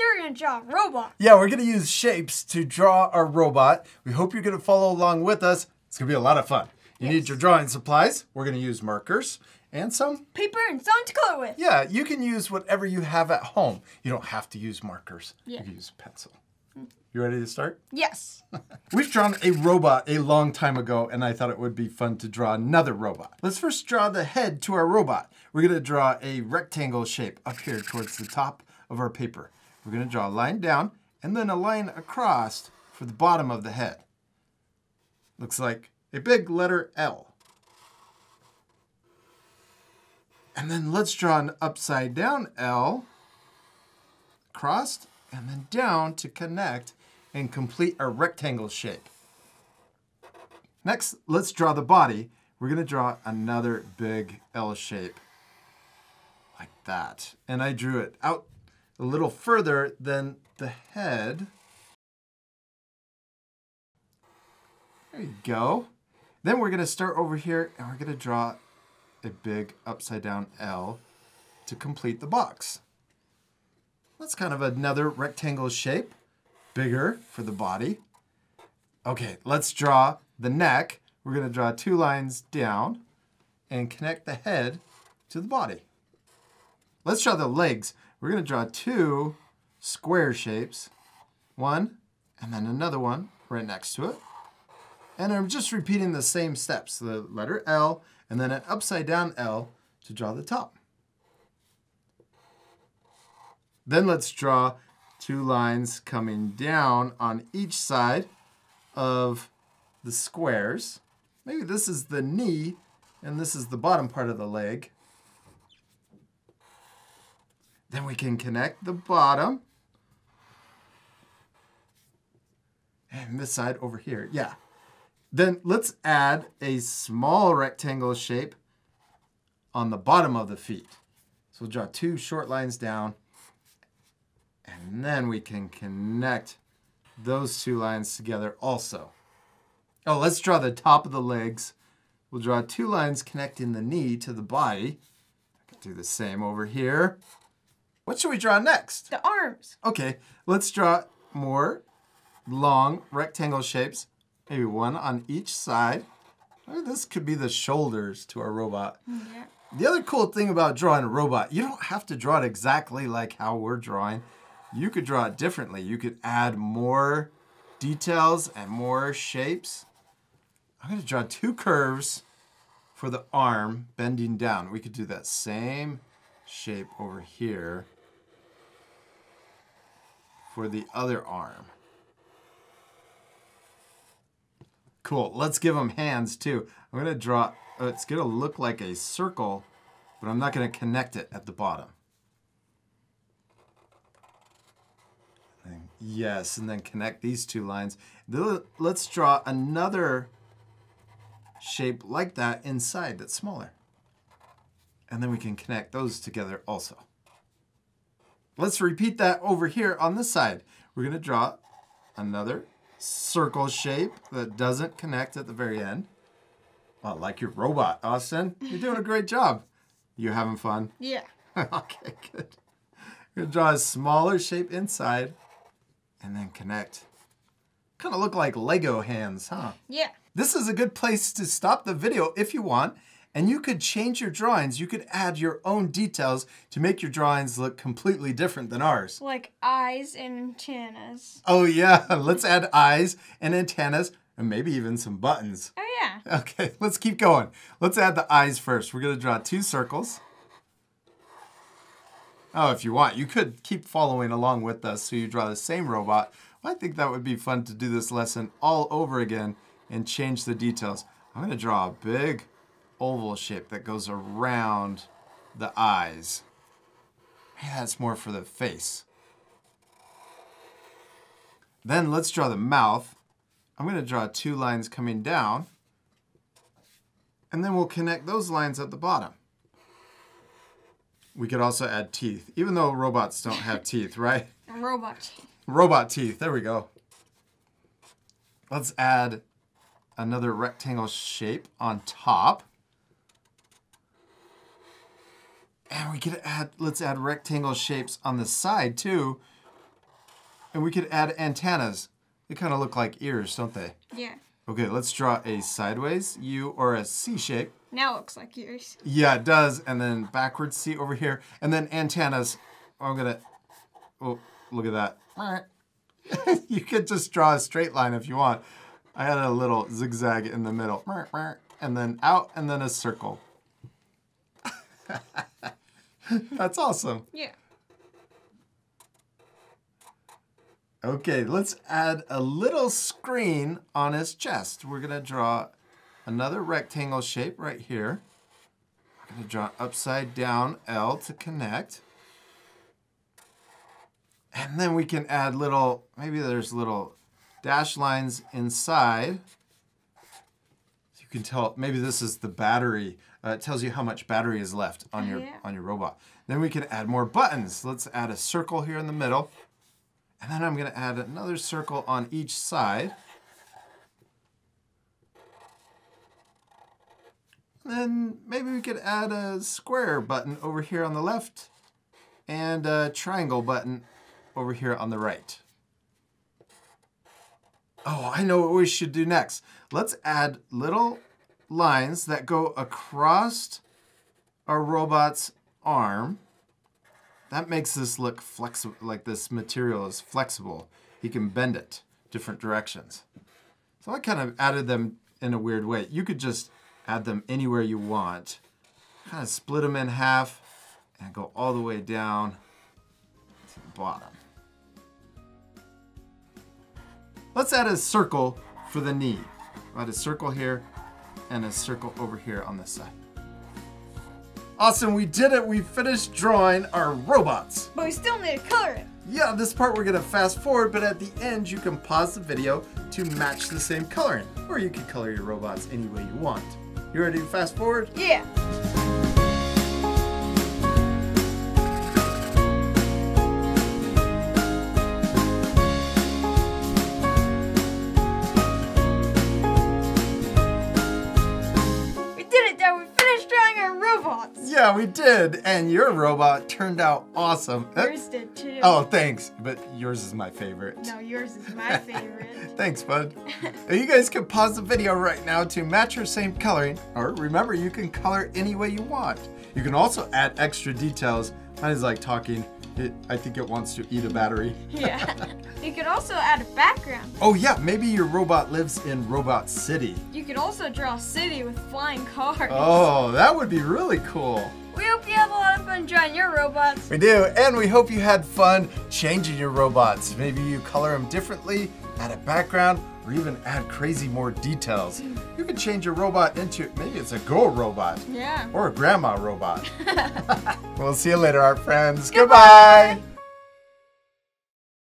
We're gonna draw a robot. Yeah, we're gonna use shapes to draw our robot. We hope you're gonna follow along with us. It's gonna be a lot of fun. You need your drawing supplies. We're gonna use markers and some Paper and something to color with. Yeah, you can use whatever you have at home. You don't have to use markers. Yeah. You can use a pencil. You ready to start? Yes. We've drawn a robot a long time ago, and I thought it would be fun to draw another robot. Let's first draw the head to our robot. We're gonna draw a rectangle shape up here towards the top of our paper. We're gonna draw a line down and then a line across for the bottom of the head. Looks like a big letter L. And then let's draw an upside down L crossed and then down to connect and complete a rectangle shape. Next, let's draw the body. We're gonna draw another big L shape like that. And I drew it out a little further than the head. There you go. Then we're gonna start over here and we're gonna draw a big upside down L to complete the box. That's kind of another rectangle shape, bigger for the body. Okay, let's draw the neck. We're gonna draw two lines down and connect the head to the body. Let's draw the legs. We're gonna draw two square shapes, one and then another one right next to it. And I'm just repeating the same steps, the letter L and then an upside down L to draw the top. Then let's draw two lines coming down on each side of the squares. Maybe this is the knee and this is the bottom part of the leg. Then we can connect the bottom. And this side over here, yeah. Then let's add a small rectangle shape on the bottom of the feet. So we'll draw two short lines down and then we can connect those two lines together also. Oh, let's draw the top of the legs. We'll draw two lines connecting the knee to the body. I can do the same over here. What should we draw next? The arms. Okay, let's draw more long rectangle shapes. Maybe one on each side. Or this could be the shoulders to our robot. Yeah. The other cool thing about drawing a robot, you don't have to draw it exactly like how we're drawing. You could draw it differently. You could add more details and more shapes. I'm going to draw two curves for the arm bending down. We could do that same shape over here for the other arm. Cool. Let's give them hands too. I'm going to draw, uh, it's going to look like a circle, but I'm not going to connect it at the bottom. And yes, and then connect these two lines. Let's draw another shape like that inside that's smaller. And then we can connect those together also. Let's repeat that over here on this side. We're going to draw another circle shape that doesn't connect at the very end. Well, like your robot, Austin. You're doing a great job. You having fun? Yeah. okay, good. We're gonna draw a smaller shape inside and then connect. Kind of look like Lego hands, huh? Yeah. This is a good place to stop the video if you want, and you could change your drawings. You could add your own details to make your drawings look completely different than ours. Like eyes and antennas. Oh yeah, let's add eyes and antennas and maybe even some buttons. Oh yeah. Okay, let's keep going. Let's add the eyes first. We're gonna draw two circles. Oh, if you want, you could keep following along with us so you draw the same robot. I think that would be fun to do this lesson all over again and change the details. I'm gonna draw a big oval shape that goes around the eyes. Maybe that's more for the face. Then let's draw the mouth. I'm gonna draw two lines coming down and then we'll connect those lines at the bottom. We could also add teeth, even though robots don't have teeth, right? Robot teeth. Robot teeth, there we go. Let's add another rectangle shape on top. And we could add, let's add rectangle shapes on the side too And we could add antennas. They kind of look like ears, don't they? Yeah. Okay, let's draw a sideways U or a C shape. Now it looks like yours. Yeah, it does. And then backwards C over here. And then antennas. I'm gonna, oh, look at that. you could just draw a straight line if you want. I had a little zigzag in the middle. And then out and then a circle. That's awesome. Yeah. Okay, let's add a little screen on his chest. We're gonna draw another rectangle shape right here. I'm gonna draw upside down L to connect. And then we can add little, maybe there's little dash lines inside. You can tell, maybe this is the battery. Uh, it tells you how much battery is left on your Yeah. on your robot. Then we can add more buttons. Let's add a circle here in the middle. And then I'm gonna add another circle on each side. Then maybe we could add a square button over here on the left and a triangle button over here on the right. Oh, I know what we should do next. Let's add little lines that go across our robot's arm. That makes this look flexible, like this material is flexible. He can bend it different directions. So I kind of added them in a weird way. You could just add them anywhere you want. Kind of split them in half and go all the way down to the bottom. Let's add a circle for the knee. Add a circle here and a circle over here on this side. Awesome, we did it. We finished drawing our robots. But we still need to color it. Yeah, this part we're gonna fast forward, but at the end you can pause the video to match the same coloring. Or you can color your robots any way you want. You ready to fast forward? Yeah. Yeah, we did. And your robot turned out awesome. Yours did too. Oh, thanks. But yours is my favorite. No, yours is my favorite. Thanks, bud. You guys can pause the video right now to match your same coloring, or remember, you can color any way you want. You can also add extra details. Mine is like talking. It, I think it wants to eat a battery. yeah. You could also add a background. Oh yeah, maybe your robot lives in Robot City. You could also draw a city with flying cars. Oh, that would be really cool. We hope you have a lot of fun drawing your robots. We do, and we hope you had fun changing your robots. Maybe you color them differently, add a background, or even add crazy more details. You can change your robot into maybe it's a girl robot Yeah. or a grandma robot. we'll see you later, our friends. Goodbye.